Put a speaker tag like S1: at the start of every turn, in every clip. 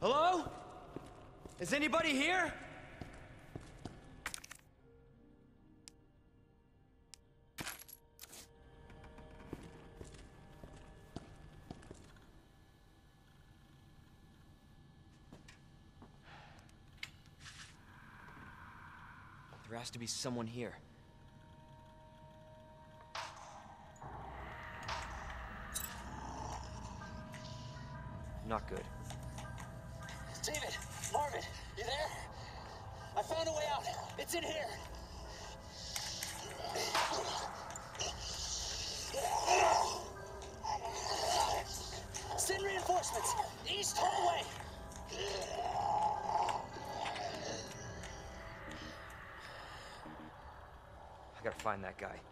S1: Hello? Is anybody here? There has to be someone here. guy.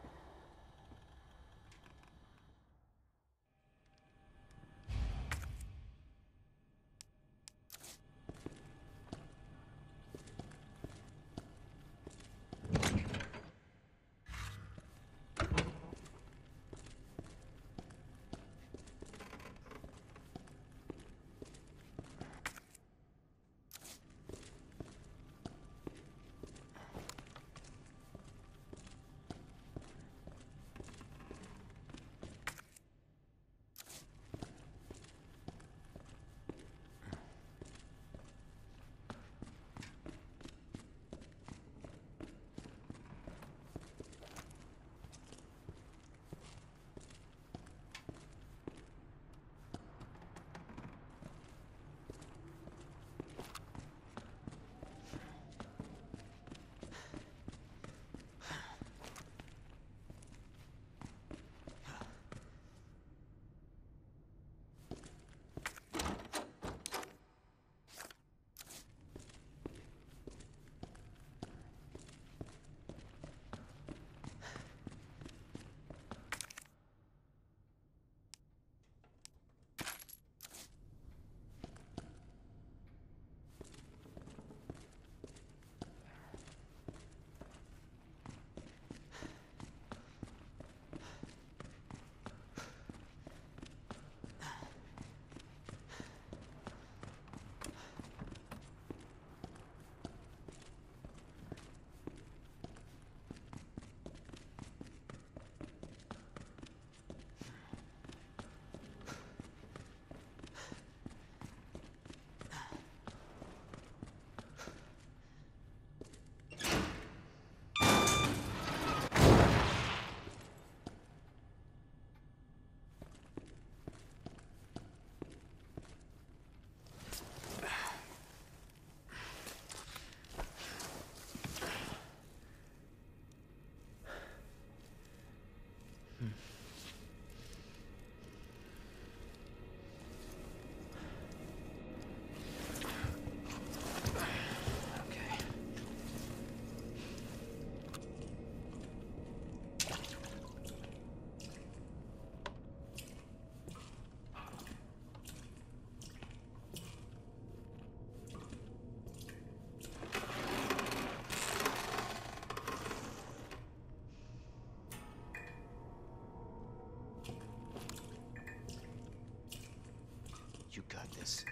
S1: Yes.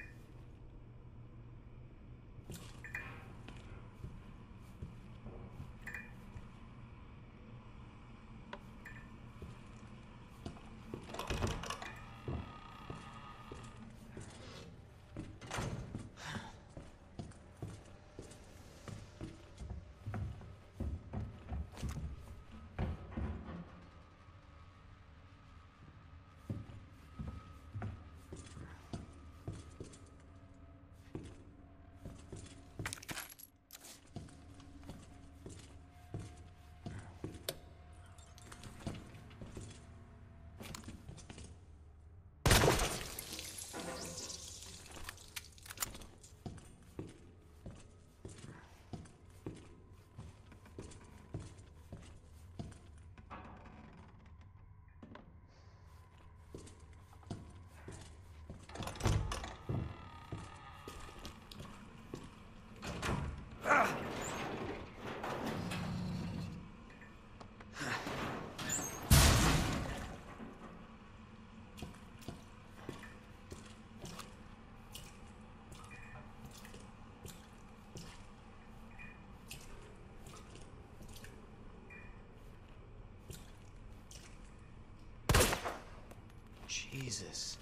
S1: Jesus.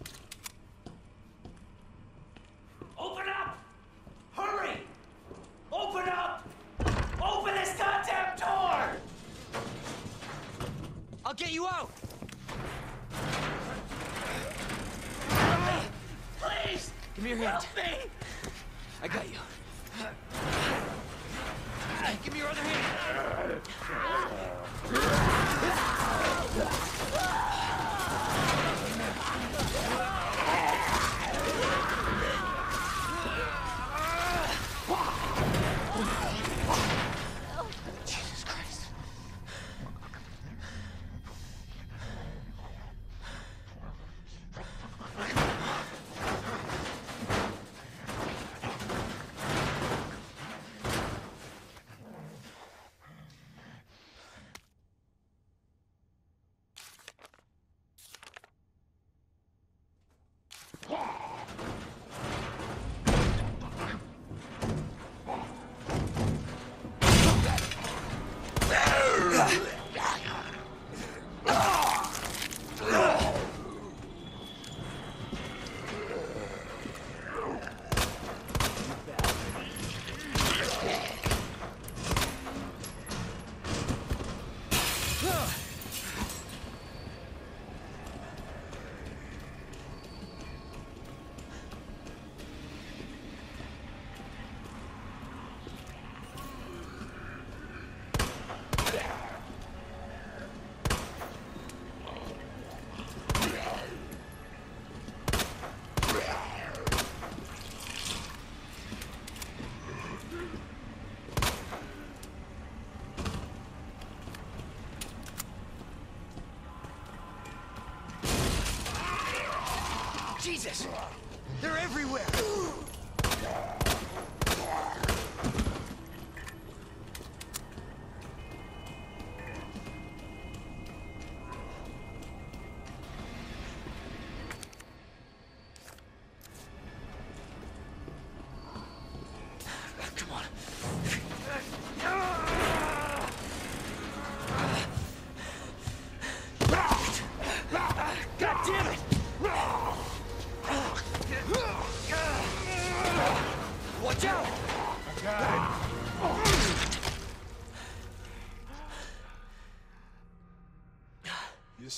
S2: Open up! Hurry! Open up! Open this goddamn door!
S1: I'll get you out!
S2: Please!
S1: Give me your hand.
S2: Help me!
S1: I got you. Give me your other hand.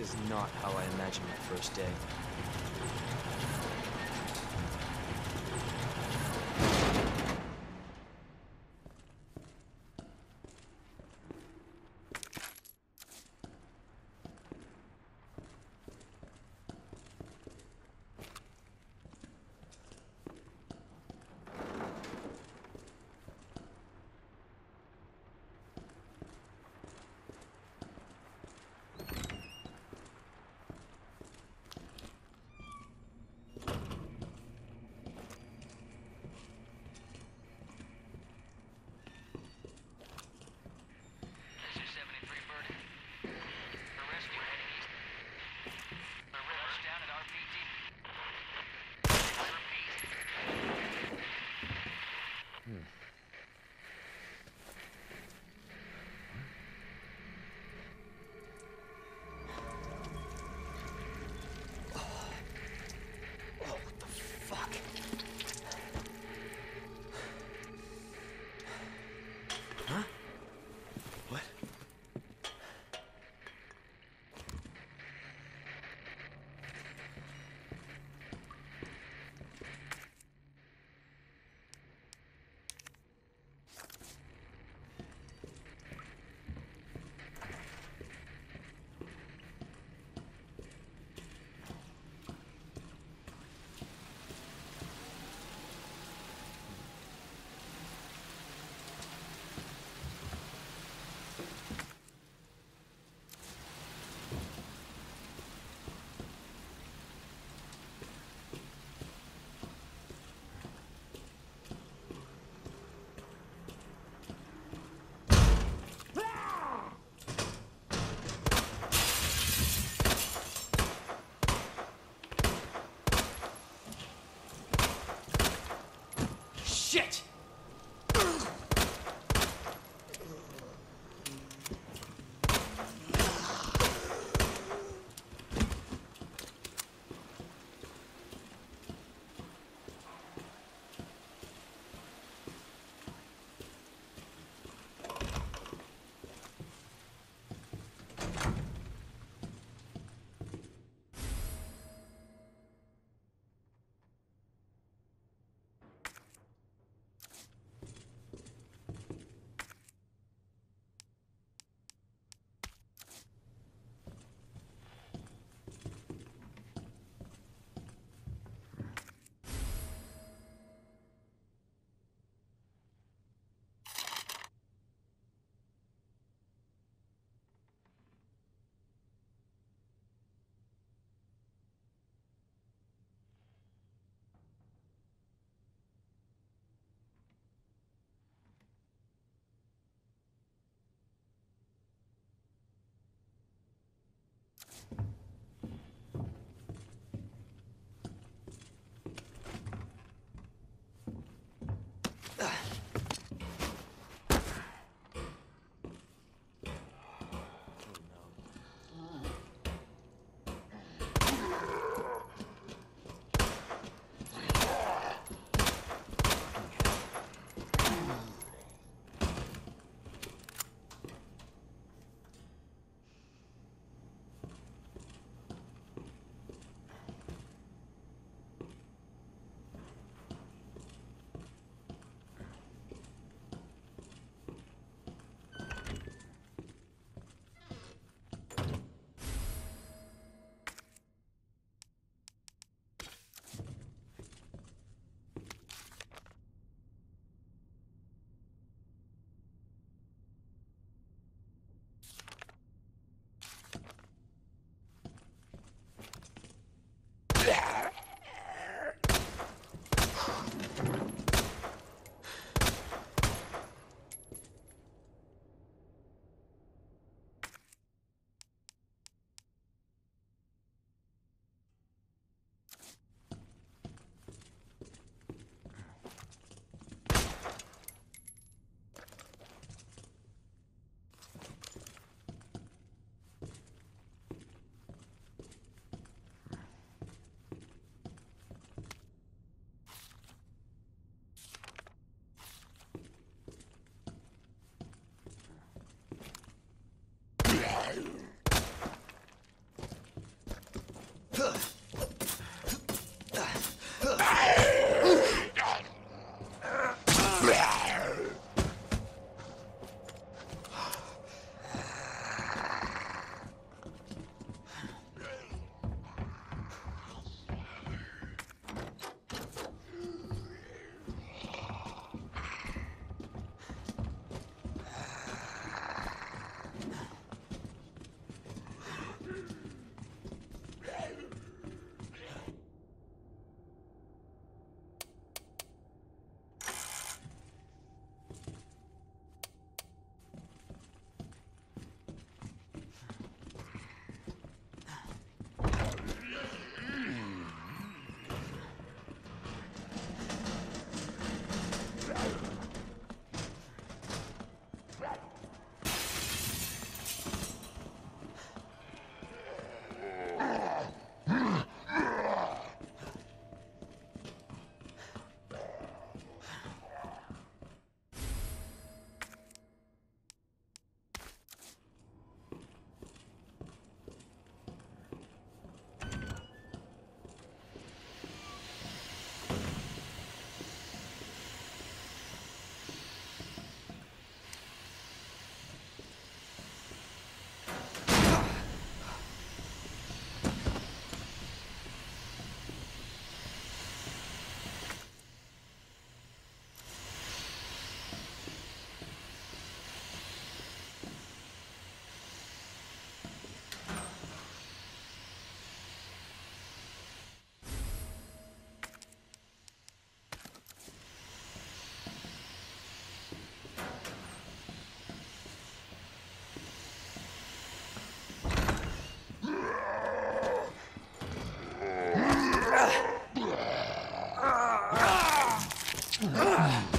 S1: Is not how I imagined my first day. Ah!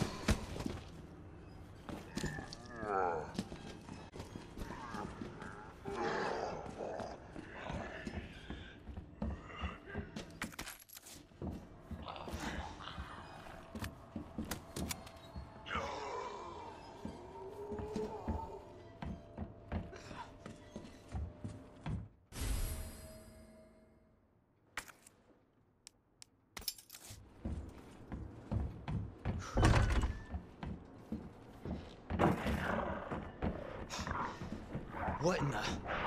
S1: What in the...